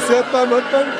Acepta, Norton.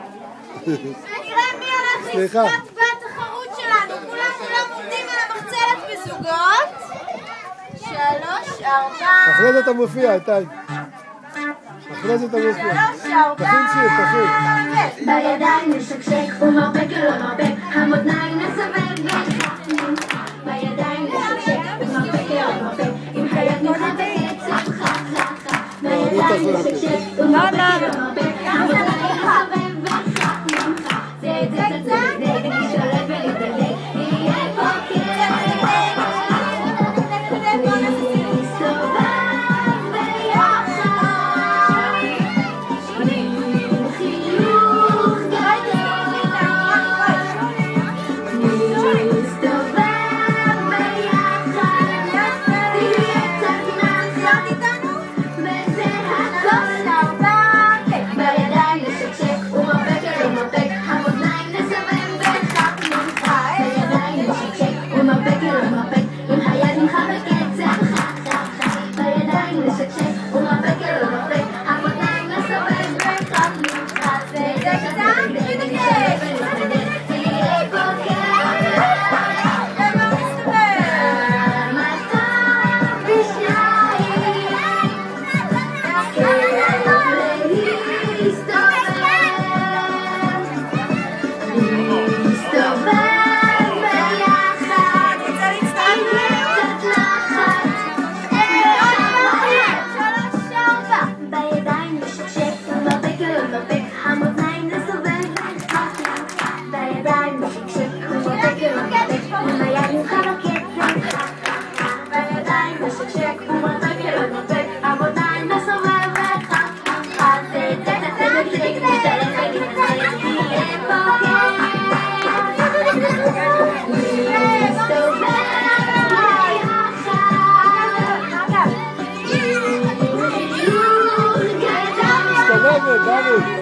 נראה מי הולך לזכות בתחרות שלנו. כולם כולם לא עומדים על המחצלת בזוגות. שלוש, ארבע... אחרי זה אתה מופיע, איתי. אחרי זה אתה מופיע. שלוש, ארבע... תכין שיר, תכין. אוקיי. בידיים משקשק ומרפק ולא מרפק Vamos!